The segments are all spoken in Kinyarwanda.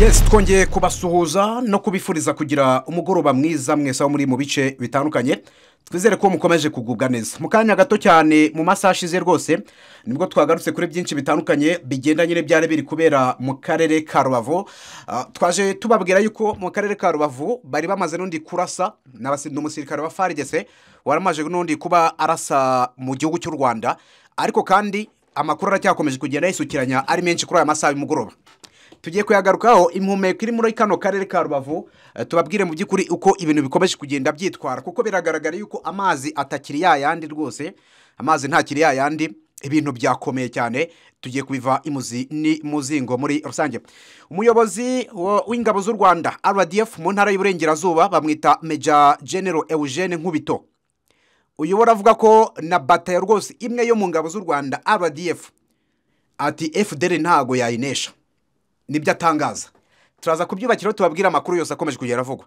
yesi twongeye kubasuhuza no kubifuriza kugira umugoroba mwiza mwese aho muri mu bice bitandukanye. Twizere ko mukomeje kugubwa neza. Mu kanya gato cyane mu masaha ashize rwose ni bwo twagarutse kuri byinshi bitandukanye bigendanye n'ibyari biri kubera mu karere ka rubavu. Ah, twaje tubabwira yuko mu karere ka rubavu bari bamaze n'undi kurasa n'abashinzwe umusirikare wa farigese waramaje n'undi kuba arasa mu gihugu cy'u rwanda. Ariko kandi amakuru aracyakomeje kugenda yisukiranya ari menshi kuri aya masaha y'umugoroba. Tugiye kuyagarukaho impumeko iri muri kano karere ka rubavu eh, tubabwire mu by'ukuri uko ibintu bikomeje kugenda byitwara. Kuko biragaragara yuko amazi atakiri yayandi rwose amazi ntakiri yayandi ibintu byakomeye cyane. Tugiye kubiva imuzi ni muzingo muri rusange. Umuyobozi w'ingabo z'u rwanda rdf mu ntara y'uburengerazuba bamwita meja general eugene nkubito. Uyu we aravuga ko na batayo rwose imwe yo mu ngabo z'u rwanda rdf ati fdr ntago yayinesha. Ni byo atangaza. Turaza kubyubakiraho tubabwire amakuru yose akomeje kugenda avugwa.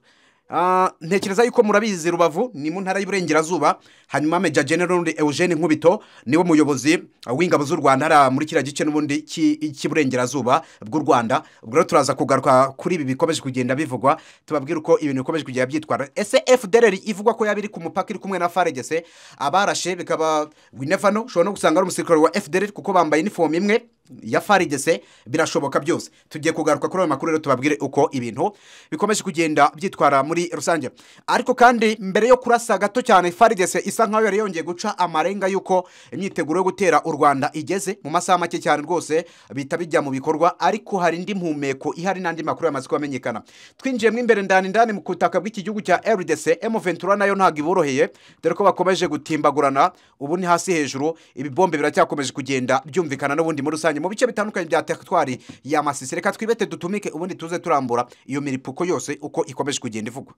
Ah, ntekereza yuko murabizi rubavu ni mu ntara y'uburengerazuba hanyuma meja general eugene nkubito ni we muyobozi w'ingabo z'u rwanda hariya muri kiriya gice n'ubundi cy'i- cy'iburengerazuba bw'u rwanda. Ubwo rero turaza kugaruka kuri ibi bikomeje kugenda bivugwa tubabwire uko ibintu bikomeje kugenda byitwara. Ese fdr ivugwa ko yaba iri ku mupaka iri kumwe na faregese abarashe bikaba winevano ushobora no gusanga ari umusirikare wa fdr kuko bambaye inifomu imwe. Ya farigese birashoboka byose. Tugiye kugaruka kuri ayo makuru rero tubabwire uko ibintu bikomeje kugenda byitwara muri rusange. Ariko kandi mbere yo kurasa gato cyane farigese isa nkaho yari yongeye guca amarenga y'uko imyiteguro yo gutera u rwanda igeze. Mu masaha make cyane rwose bihita bijya mu bikorwa ariko hari indi mpumeko ihari n'andi makuru yamaze kuba twinjiyemo imbere ndani ndani mu butaka bw'iki gihugu cya rdc m ventura na yo ntabwo iboroheye dore ko bakomeje gutimbagurana. Ubu ni hasi hejuru ibibombe biracyakomeje kugenda byumvikana n'ubundi muri rusange mu bice bitandukanye bya teritwari ya masisi. Reka twibete dutumike ubundi tuze turambura iyo miripuko yose uko ikomeje kugenda ivugwa.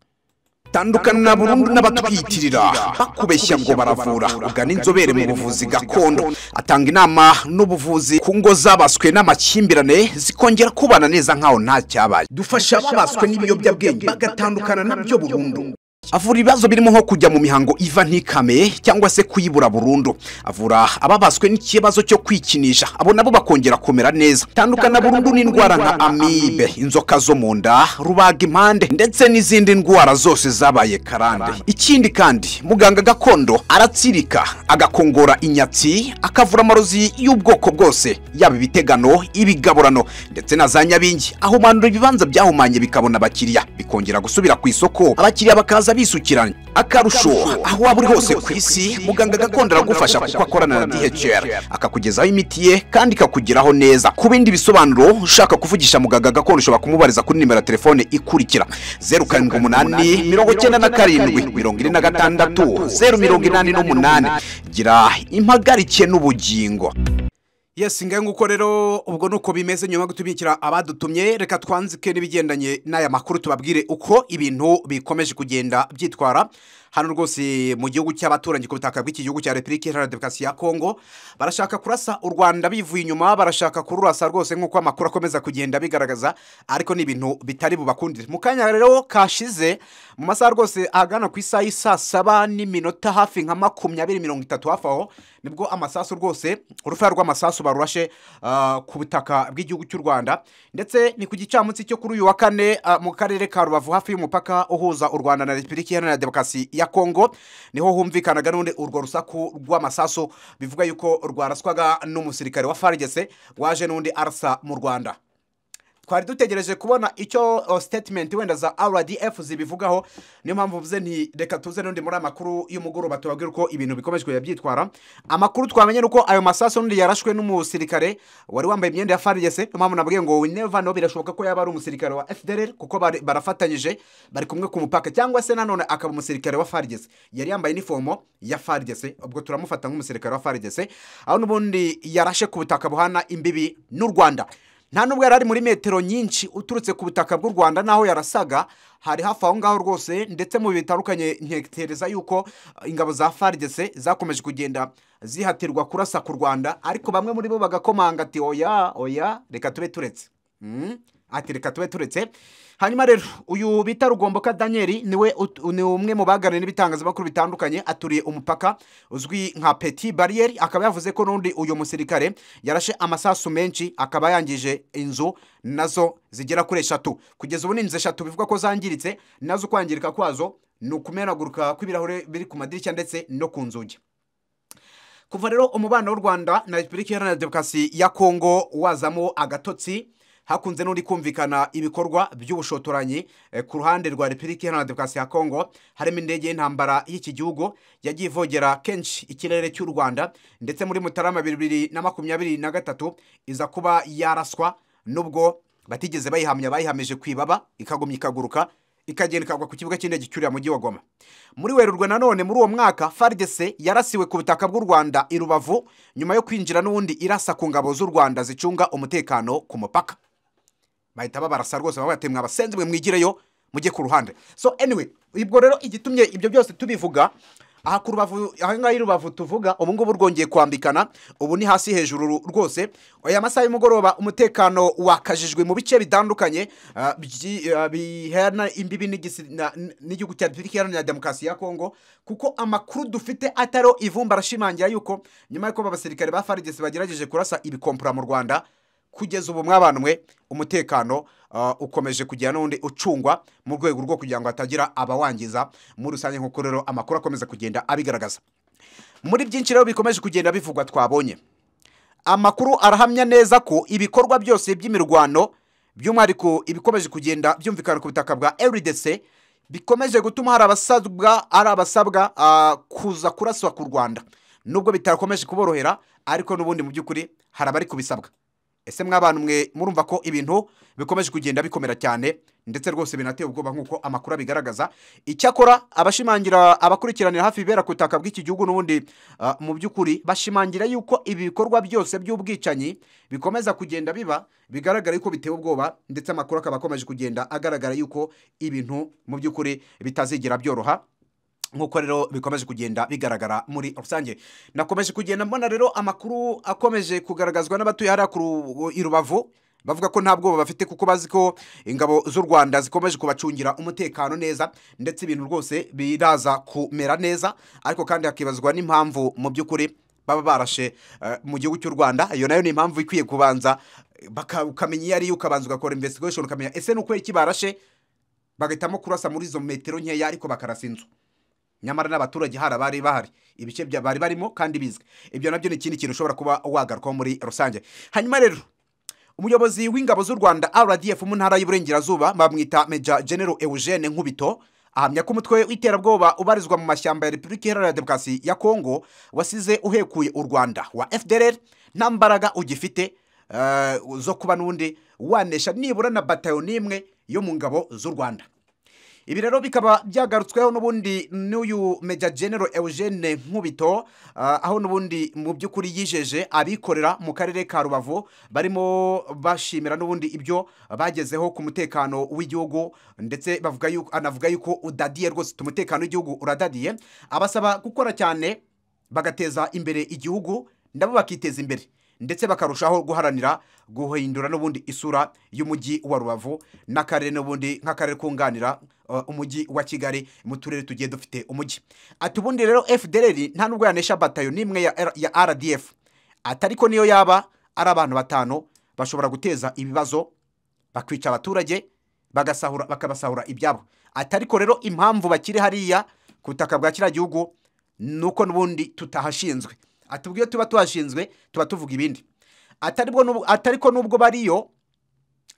Tandukana burundu n'abatwiyitirira bakubeshya ngo baravura. ugana inzobere mu buvuzi gakondo. atanga inama n'ubuvuzi ku ngo zabaswe n'amakimbirane zikongera kubana neza nkaho nta cyabaye. Dufasha ababaswe n'ibiyobyabwenge bagatandukana na byo burundu. Avura ibibazo birimo nko kujya mu mihango iva ntikame cyangwa se kuyibura burundu. Avura ababaswe n'ikibazo cyo kwikinisha. Abo nabo bakongera kumera neza. Tandukana burundu n'indwara nka amibe inzoka zo mu nda rubaga impande ndetse n'izindi ndwara zose zabaye karande. Ikindi kandi muganga gakondo aratsirika agakongora inyatsi akavura amarozi y'ubwoko bwose. Yaba ibitegano ibigaburano ndetse na za nyabingi. Ahumanura ibibanza byahumanye bikabona abakiriya. Bikongera gusubira ku isoko. Abakiriya bakaza bisukiranya akarusho aho waba uri hose ku isi muganga gakondo aragufasha kuko akorana na dhr akakugezaho imiti ye kandi ikakugeraho neza. Ku bindi bisobanuro ushaka kuvugisha muganga gakondo ushobora kumubariza kuri nimero ya telefone ikurikira. Zeru karindwi umunani mirongo icyenda na karindwi mirongo ine na gatandatu. Zeru mirongo inani n'umunani. Gira impagarike n'ubugingo. Yesi ngahe nguko rero ubwo ni uko bimeze nyuma yo gutumikira abadutumye reka twanzike n'ibigendanye n'aya makuru tubabwire uko ibintu bikomeje kugenda byitwara. Hano rwose mu gihugu cy'abaturanyi ku butaka bw'iki gihugu cya repubulika iharanira demokarasi ya kongo barashaka kurasa u rwanda bivuye inyuma barashaka kururasa rwose nk'uko amakuru akomeza kugenda bigaragaza ariko ni ibintu bitari bubakundire. Mu kanya rero kashize mu masaha rwose ahagana ku isaha y'i saa saba n'iminota hafi nka makumyabiri mirongo itatu hafi aho ni bwo amasasu rwose urufaya rw'amasasu barurashe ah, ku butaka bw'igihugu cy'u rwanda. Ndetse ni ku gicamunsi cyo kuri uyu wa kane ah, mu karere ka rubavu hafi y'umupaka uhuza u rwanda na repubulika iharanira demokarasi ya kongo ni ho humvikanaga n'undi urwo rusaku rw'amasasu bivuga yuko rwaraswaga n'umusirikare wa farigese waje n'undi arasa mu rwanda. Twari dutegereje kubona icyo uh, statement wenda za rdf zibivugaho. Niyo mpamvu mvuze nti reka tuze n'undi muri aya makuru y'umugoroba tubabwire uko ibintu bikomeje kujya byitwara amakuru twamenye uko ayo masasu n'undi yarashwe n'umusirikare wari wambaye imyenda ya farigese niyo mpamvu nabwiye ngo wineva no birashoboka ko yaba ari umusirikare wa fdr kuko barafatanyije bari kumwe ku mupaka cyangwa se nanone akaba umusirikare wa farigese yari yambaye inifomo ya farigese ubwo turamufata nk'umusirikare wa farigese aho n'ubundi yarashe ku butaka buhana imbibi n'u rwanda. Nta nubwo yari ari muri metero nyinshi uturutse ku butaka bw'u rwanda n'aho yarasaga hari hafi aho ngaho rwose ndetse mu bihe bitandukanye ntekereza yuko ingabo za farigese zakomeje kugenda zihatirwa kurasa ku rwanda ariko bamwe muri bo bagakomanga ati oya oya reka tube turetse Mm. Ati reka tube turetse. Hanyuma rero uyu bita rugomboka daniel ni we ni umwe mu baganiriye n'ibitangazamakuru bitandukanye aturiye umupaka uzwi nka peti bariyeri akaba yavuze ko n'undi uyu musirikare yarashe amasasu menshi akaba yangije inzu na zo zigera kuri eshatu. Kugeza ubu ni inzu eshatu bivuga ko zangiritse na zo kwangirika kwazo ni ukumenaguruka kw'ibirahure biri ku madirishya ndetse no ku nzugi. Kuva rero umubano w'u rwanda na repubulika iharanira demokarasi ya kongo wazamo agatotsi hakunze n'undi kumvikana ibikorwa by'ubushotoranyi eh, ku ruhande rwa repubulika iharanira demokarasi ya kongo harimo indege y'intambara y'iki gihugu yagiye ivogera kenshi ikirere cy'u rwanda ndetse muri mutarama bibiri na makumyabiri na gatatu iza kuba yaraswa nubwo batigeze bayihamya bayihamije ku ibaba ikagumya ikaguruka ikagenda ikagwa ku kibuga cy'indege cy'uriya mujyi wa goma. Muri werurwe nanone muri uwo mwaka fardc yarasiwe ku butaka bw'u rwanda i rubavu nyuma yo kwinjira n'ubundi irasa ku ngabo z'u rwanda zicunga umutekano ku mupaka. Bahita babarasa rwose baba batemwe abasenzi mwe mwigireyo mujye ku ruhande. So anyway ubwo rero igitumye ibyo byose tubivuga aha ku rubavu aha ngaha i rubavu tuvuga ubu ngubu rwongeye kwambikana ubu ni hasi hejuru rwose. Aya masaha y'umugoroba umutekano wakajijwe mu bice bitandukanye ah, ah, bihana imbibi n'igihugu cya repubulika iharanira demokarasi ya kongo kuko amakuru dufite atariho ivumba arashimangira yuko nyuma y'uko abasirikare ba farigisi bagerageje kurasa ibikompura mu rwanda kugeza ubu mwabanwe umutekano uh, ukomeje kugenda n'undi ucungwa mu rwego rwo kugira ngo hatagira abawangiza. Muri rusange nk'uko rero amakuru akomeza kugenda abigaragaza. Muri byinshi rero bikomeje kugenda bivugwa twabonye. Amakuru arahamya neza ko ibikorwa byose by'imirwano by'umwihariko ibikomeje kugenda byumvikana ku butaka bwa rdc bikomeje gutuma hari abasabwa ari abasabwa ah, kuza kuraswa ku rwanda. Nubwo bitakomeje kuborohera ariko n'ubundi mu by'ukuri hari abari kubisabwa. Ese mw'abantu mwe murumva ko ibintu bikomeje kugenda bikomera cyane ndetse rwose binateye ubwoba nk'uko amakuru abigaragaza. Icyakora abashimangira abakurikiranira hafi ibibera ku butaka bw'iki gihugu n'ubundi ah, mu by'ukuri bashimangira yuko ibi bikorwa byose by'ubwicanyi bikomeza kugenda biba bigaragara yuko biteye ubwoba ndetse amakuru akaba akomeje kugenda agaragara yuko ibintu mu by'ukuri bitazigera byoroha. Nk'uko rero bikomeje kugenda bigaragara muri rusange. Nakomeje kugenda mbona rero amakuru akomeje kugaragazwa n'abatuye hariya i rubavu bavuga ko nta bwoba bafite kuko bazi ko ingabo z'u rwanda zikomeje kubacungira umutekano neza ndetse ibintu rwose biraza kumera neza ariko kandi hakibazwa n'impamvu mu by'ukuri baba barashe eh, mu gihugu cy'u rwanda. Iyo na yo ni impamvu ikwiye kubanza baka- ukamenya iyo ariyo ukabanza ugakora investigation ukamenya ese ni ukubera iki barashe? Bagahitamo kurasa muri izo metero nkeya ariko bakarasa inzu. Nyamara n'abaturage hari abari bahari. Ibice bari barimo kandi bizwi. Ibyo na byo ni ikindi kintu ushobora kuba wagarukaho muri rusange. Hanyuma rero umuyobozi w'ingabo z'u rwanda rdf mu ntara y'uburengerazuba bamwita meja general eugene nkubito ahamya ko umutwe w'iterabwoba ubarizwa mu mashyamba ya repubulika iharanira demokarasi ya kongo wasize uhekuye u rwanda wa fdr nta mbaraga ugifite eh, zo kuba n'undi wanesha nibura na batayo n'imwe yo mu ngabo z'u rwanda. Ibi rero bikaba byagarutsweho n'ubundi n'uyu meja general eugene nkubito ah, aho n'ubundi mu by'ukuri yijeje abikorera mu karere ka rubavu barimo bashimira n'ubundi ibyo bagezeho ku mutekano w'igihugu ndetse anavuga yuko udadiye rwose umutekano w'igihugu uradadiye. Abasaba gukora cyane bagateza imbere igihugu nabo bakiteza imbere. Ndetse bakarushaho guharanira guhindura n'ubundi isura y'umujyi wa rubavu n'akarere n'ubundi nk'akarere kunganira uh, umujyi wa kigali mu turere tugiye dufite umujyi ati ubundi rero fdr nta nubwo yanesha batayo n'imwe ya, rdf ati ariko niyo yaba ari abantu batanu bashobora guteza ibibazo bakwica abaturage bagasahura bakabasahura ibyabo. Ati ariko rero impamvu bakiri hariya ku butaka bwa kiriya gihugu ni uko n'ubundi tutahashinzwe. Ati ubwo iyo tuba tuhashinzwe tuba tuvuga ibindi. Atari ko n'ubwo bariyo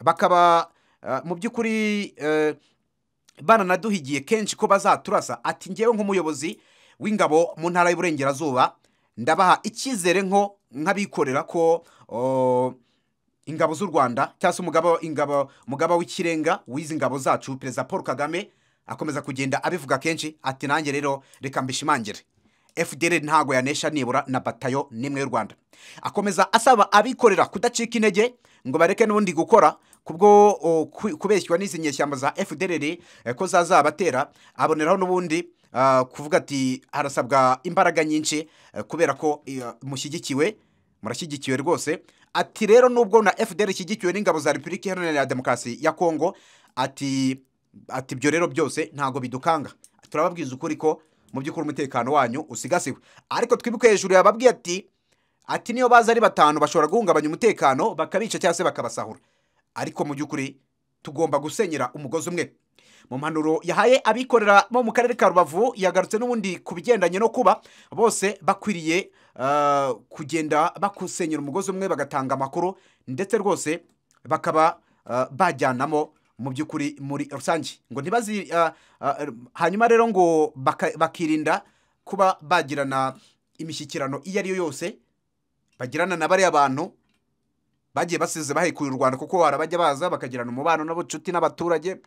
bakaba eh, mu by'ukuri eh, bananaduhigiye kenshi ko bazaturasa. Ati ngewe nk'umuyobozi w'ingabo mu ntara y'uburengerazuba ndabaha icyizere nko nk'abikorera ko ingabo z'u rwanda cyangwa se umugaba w'ikirenga w'izi ngabo zacu perezida paul kagame akomeza kugenda abivuga kenshi. Ati nanjye rero reka mbishimangire. Fdr ntabwo yanesha nibura na batayo n'imwe y'u rwanda. Akomeza asaba abikorera kudacika intege ngo bareke n'ubundi gukora kubwo kubeshywa n'izi nyeshyamba za fdr eh, ko zazabatera. Aboneraho n'ubundi ah, kuvuga ati harasabwa imbaraga nyinshi eh, kubera ko eh, mushyigikiwe murashyigikiwe rwose. Ati rero nubwo na fdr ishyigikiwe n'ingabo za repubulika iharanira demokarasi ya kongo ati ati ibyo rero byose ntabwo bidukanga. Turababwiza ukuri ko mu by'ukuri umutekano wanyu usigasiwe. Ariko twibuke hejuru yababwiye ati ati niyo baza ari batanu bashobora guhungabanya umutekano bakabica cyangwa se bakabasahura. Ariko mu by'ukuri tugomba gusenyera umugozi umwe. Mu mpanuro yahaye abikorera bo mu karere ka rubavu yagarutse n'ubundi ku bigendanye no kuba bose bakwiriye ah, kugenda bakusenyera umugozi umwe bagatanga amakuru ndetse rwose bakaba ah, bajyanamo mu by'ukuri muri rusange. Ngo ntibazi ah, ah, hanyuma rero ngo bakirinda kuba bagirana imishyikirano iyo ari yo yose bagirana na bariya bantu bagiye basize bahekuye u rwanda kuko hari abajya baza bakagirana umubano n'ubucuti n'abaturage.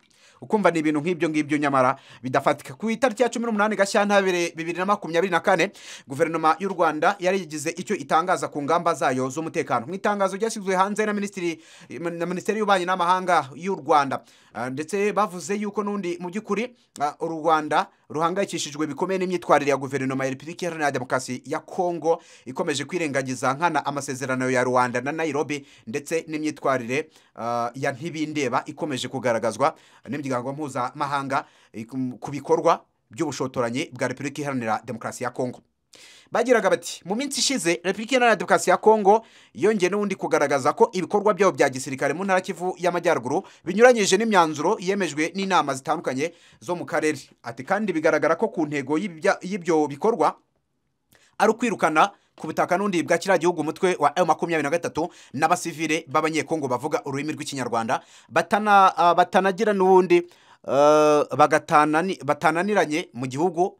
Ukumva ni ibintu nk'ibyo ngibyo nyamara bidafatika. Ku itariki ya cumi n'umunani gashyantare bibiri na makumyabiri na kane guverinoma y'u rwanda yari yagize icyo itangaza ku ngamba zayo z'umutekano. Mu itangazo ryashyizwe hanze na minisiteri y'ububanyi n'amahanga y'u rwanda. Ndetse bavuze yuko n'undi mu by'ukuri ah, u rwanda ruhangayikishijwe bikomeye n'imyitwarire ya guverinoma ya repubulika iharanira demokarasi ya kongo ikomeje kwirengagiza nkana amasezerano ya rwanda na nairobi ndetse n'imyitwarire ah, ya ntibindeba ikomeje kugaragazwa n'imiryango mpuzamahanga ku bikorwa by'ubushotoranyi bwa repubulika iharanira demokarasi ya kongo bagiraga bati mu minsi ishize repubulika iharanira demokarasi ya kongo yongeye n'ubundi kugaragaza ko ibikorwa byabo bya gisirikare mu ntara kivu y'amajyaruguru binyuranyije n'imyanzuro yemejwe n'inama zitandukanye zo mu karere. Ati kandi bigaragara ko ku ntego y'ibyo bikorwa ari ukwirukana ku butaka n'undi bwa kiriya gihugu umutwe wa M makumyabiri na gatatu n'abasivile b'abanyekongo bavuga ururimi rw'ikinyarwanda batana, batanagira n'ubundi bagatanani- batananiranye mu gihugu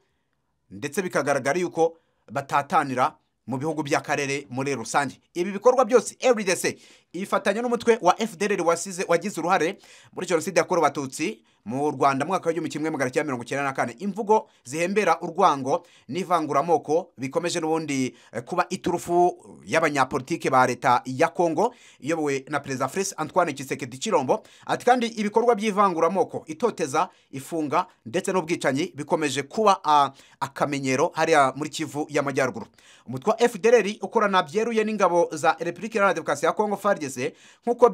ndetse bikagaragara yuko batatanira mu bihugu by'akarere muri rusange. Ibi bikorwa byose rdc ifatanya n'umutwe wa fdr wasize wagize uruhare muri jenoside yakorewe abatutsi mu rwanda mwaka w'igihumbi kimwe magana cyenda mirongo icyenda na kane. Imvugo zihembera urwango n'ivanguramoko bikomeje n'ubundi eh, kuba iturufu y'abanyapolitike ba leta ya kongo iyobowe na perezida fres antoine kisekedi chilombo ati kandi ibikorwa by'ivanguramoko itoteza ifunga ndetse n'ubwicanyi bikomeje kuba akamenyero hariya muri kivu y'amajyaruguru. Umutwe wa fdr ukorana byeruye n'ingabo za repubulika iharanira demokarasi ya kongo fardc nk'uko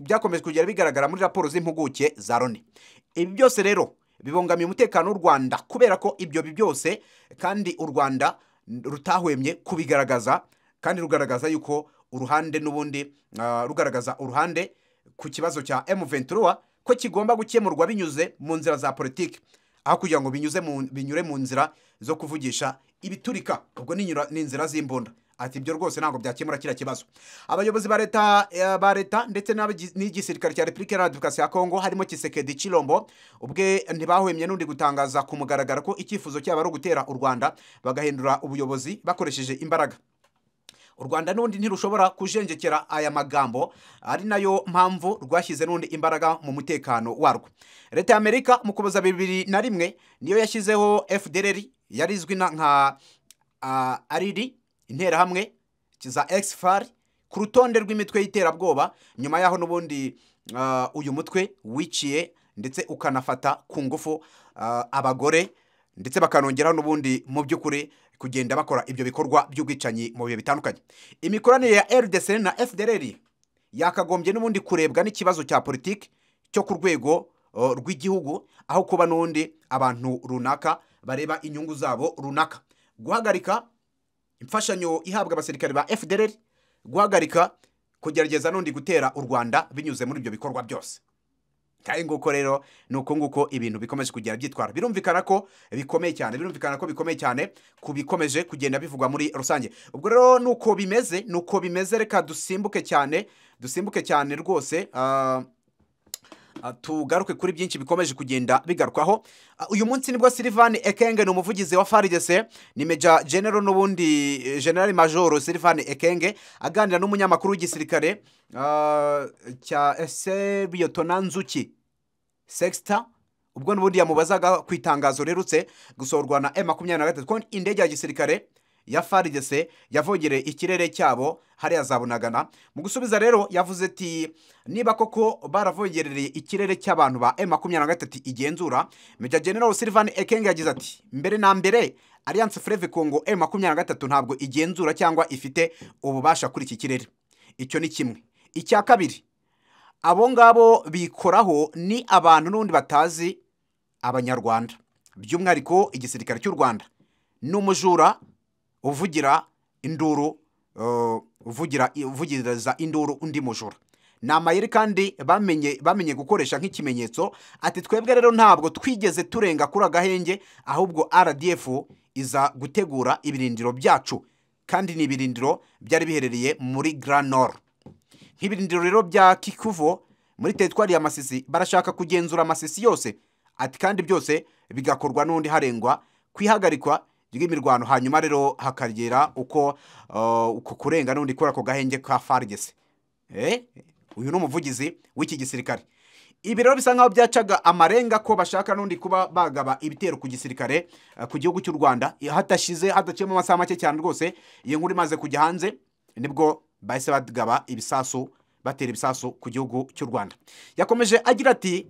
byakomeje kugenda bigaragara muri raporo z'impuguke za loni. Ibi byose rero bibangamiye umutekano w'u rwanda kubera ko ibyo byose kandi u rwanda rutahwemye kubigaragaza kandi rugaragaza yuko uruhande n'ubundi ah, rugaragaza uruhande ku kibazo cya M23 ko kigomba gukemurwa binyuze mu nzira za politiki. Aho kugira ngo binyuze binyure mu nzira zo kuvugisha ibiturika ubwo ni inzira z'imbunda. Ati ibyo rwose ntabwo byakemura kiriya kibazo. Abayobozi ba leta eh, ba leta ndetse n'igisirikare cya repubulika iharanira demokarasi ya kongo harimo kisekedi chilombo ubwe ntibahwemye n'undi gutangaza ku mugaragaro ko icyifuzo cyabo ari ugutera u rwanda bagahindura ubuyobozi bakoresheje imbaraga. U rwanda n'undi ntirushobora kujenjekera aya magambo ari na yo mpamvu rwashyize n'undi imbaraga mu mutekano warwo. Leta ya amerika mu kuboza bibiri na rimwe niyo yashyizeho fdr yari izwi na- nka ariri interahamwe za exfar ku rutonde rw'imitwe y'iterabwoba nyuma yaho n'ubundi uh, uyu mutwe wiciye ndetse ukanafata ku ngufu uh, abagore ndetse bakanongeraho n'ubundi mu by'ukuri kugenda bakora ibyo bikorwa by'ubwicanyi mu bihe bitandukanye. Imikoranire ya rdc na fdr yakagombye n'ubundi kurebwa n'ikibazo cya politiki cyo ku rwego uh, rw'igihugu aho kuba n'ubundi abantu runaka bareba inyungu zabo runaka. Guhagarika imfashanyo ihabwa abasirikare ba fdr guhagarika kugerageza n'undi gutera u rwanda binyuze muri ibyo bikorwa byose. Kandi nguko rero ni uko nguko ibintu bikomeje kugenda byitwara. Birumvikana ko bikomeye cyane birumvikana ko bikomeye cyane ku bikomeje kugenda bivugwa muri rusange. Ubwo rero ni uko bimeze ni uko bimeze reka dusimbuke cyane dusimbuke cyane rwose ah, tugaruke kuri byinshi bikomeje kugenda bigarukwaho. Ah, uyu munsi ni bwo silivani ekenge ni umuvugizi wa faridese ni meja genero n'ubundi eh, general majoro silivani ekenge aganira n'umunyamakuru w'igisirikare ah, cya sebiyotona nzuki sexta. Ubwo n'ubundi yamubazaga ku itangazo rerutse gusohorwa na m makumyabiri na gatatu. Ko indege ya gisirikare ya faridese yavogereye ikirere cyabo hariya za bunagana mu gusubiza rero yavuze ati niba koko baravogerereye ikirere cy'abantu ba m makumyabiri na gatatu igenzura meja general silvan ekenge yagize ati mbere na mbere alliance freve congo m makumyabiri na gatatu ntabwo igenzura cyangwa ifite ububasha kuri iki kirere. Icyo ni kimwe. Icya kabiri abo ngabo bikoraho ni abantu n'ubundi batazi abanyarwanda. By'umwihariko igisirikare cy'u rwanda. Ni umujura uvugira induru uh, uvugira uvugiriza induru undi mujura. Ni amayeri kandi bamenye bamenye gukoresha nk'ikimenyetso ati twebwe rero ntabwo twigeze turenga kuri agahenge ahubwo rdf iza gutegura ibirindiro byacu. Kandi ni ibirindiro byari biherereye muri Nord. Nk'ibirindiro rero bya kikuvo muri teritwari ya masisi barashaka kugenzura amasisi yose. Ati kandi byose bigakorwa n'undi harengwa ku ihagarikwa ry'imirwano. Hanyuma rero hakagera uko uh, uko kurenga n'undi kuri ako gahenge ka farigese eh? uyu ni umuvugizi w'iki gisirikare. Ibi rero bisa nkaho byacaga amarenga ko bashaka n'undi kuba bagaba ibitero ku gisirikare uh, ku gihugu cy'u rwanda. Hadashize hadaciyemo amasaha make cyane rwose iyo nkuru imaze kujya hanze ni bwo bahise bagaba ibisasu batera ibisasu ku gihugu cy'u rwanda. Yakomeje agira ati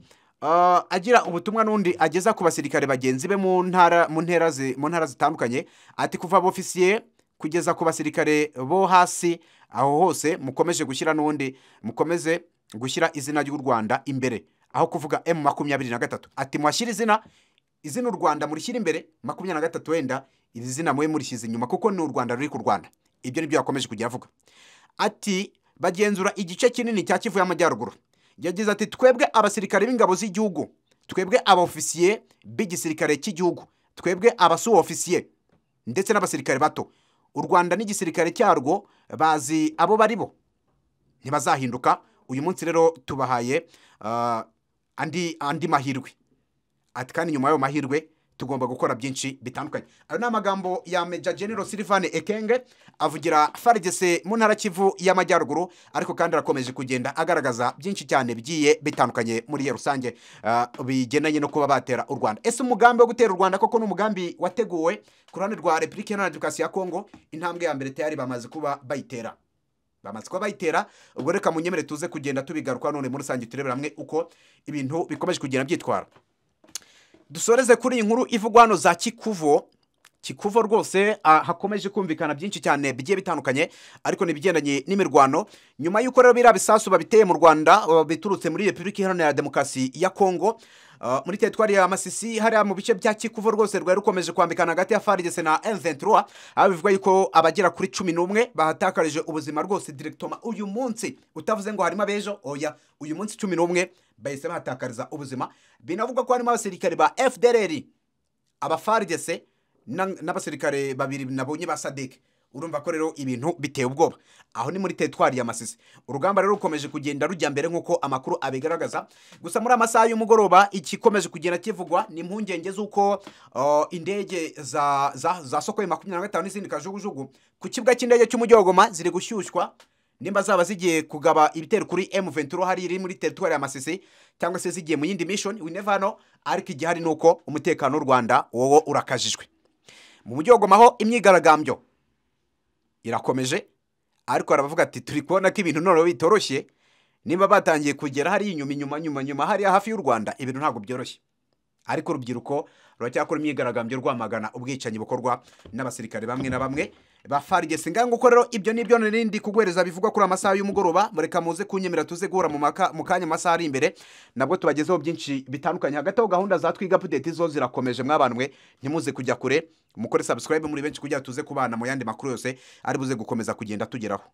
agira ubutumwa n'undi ageza ku basirikare bagenzi be mu ntara mu ntara zitandukanye ati kuva abofisiye kugeza ku basirikare bo hasi aho hose mukomeje gushyira n'undi mukomeze gushyira izina ry'u rwanda imbere. Aho kuvuga emu makumyabiri na gatatu. Ati muhashyire izina izina u rwanda murishyire imbere makumyabiri na gatatu wenda iri zina mube murishyize inyuma kuko ni u rwanda ruri ku rwanda. Ibyo ni byo yakomeje kujya avuga. Ati bagenzura igice kinini cya kivu y'amajyaruguru. Yagize ati twebwe abasirikare b'ingabo z'igihugu twebwe abofisiye b'igisirikare cy'igihugu twebwe abasuwa ofisiye ndetse n'abasirikare bato. U rwanda n'igisirikare cyarwo bazi abo bari bo. Ntibazahinduka. Uyu munsi rero tubahaye ah, andi andi mahirwe. Ati kandi nyuma y'ayo mahirwe tugomba gukora byinshi bitandukanye. Ayo ni amagambo ya meja genero silivane ekenge avugira farigese mu ntara kivu y'amajyaruguru ariko kandi arakomeje kugenda agaragaza byinshi cyane bigiye bitandukanye muri iyo rusange ah, bigendanye no kuba batera u rwanda. Ese umugambi wo gutera u rwanda koko ni umugambi wateguwe ku ruhande rwa repubulika iharanira demokarasi ya kongo intambwe ya mbere tayari bamaze kuba bayitera. Bamaze kuba bayitera ubwo reka munyemere tuze kugenda tubigaruka none muri rusange turebera hamwe uko ibintu bikomeje kugenda byitwara. Dusoreze kuri iyi nkuru ivugwa hano za kikuvo. Kikuvo rwose ah, hakomeje kumvikana byinshi cyane bigiye bitandukanye ariko nibigendanye n'imirwano. Nyuma y'uko rero biriya bisasu babiteye mu rwanda biturutse muri repubulika iharanira demokarasi ya kongo ah, muri teritwari ya masisi hariya mu bice bya kikuvo rwose rwari rukomeje kwambikana hagati ya farigese na m23 aho bivuga yuko abagera kuri cumi n'umwe bahatakarije ubuzima rwose. Direktoma uyu munsi utavuze ngo harimo abejo oya uyu munsi cumi n'umwe bahise bahatakariza ubuzima. Binavugwa ko harimo abasirikare ba fdrr abafarigese na- n'abasirikare babiri nabonye ba sadek urumva ko rero ibintu biteye ubwoba. Aho ni muri teritwari ya masisi. Urugamba rero rukomeje kugenda rujya mbere nk'uko amakuru abigaragaza. Gusa muri amasaha y'umugoroba ikikomeje kugenda kivugwa ni impungenge z'uko uh, indege za, za, za sokoye makumyabiri na gatanu n'izindi kajugujugu ku kibuga cy'indege cy'umujyi wa goma ziri gushyushywa. Nimba zaba zigiye kugaba ibitero kuri M23 hari iri muri teritwari ya Masisi cyangwa se zigiye mu yindi mission. We never know ariko igihari ni uko umutekano w'u Rwanda wowo urakajijwe. Mu mujyi wa imyigaragambyo irakomeje ariko baravuga ati turi kubona ko ibintu noneho bitoroshye. Niba batangiye kugera hariya inyuma inyuma nyuma nyuma hariya hafi y'u Rwanda ibintu ntabwo byoroshye. Ariko urubyiruko ruracyakora imyigaragambyo rwamagana ubwicanyi bukorwa n'abasirikare bamwe na bamwe ba farigesi nganga uko rero ibyo ni byo n'irindi kuguhereza bivugwa kuri amasaha y'umugoroba mureka muze kunyemera tuze guhura mu kanya amasaha ari imbere nabwo tubagezeho byinshi bitandukanye. Hagati aho gahunda za twiga update zo zirakomeje mwabanwe ntimuze kujya kure mukore subscribe muri benshi kugira tuze kubana mu yandi makuru yose ari buze gukomeza kugenda tugeraho.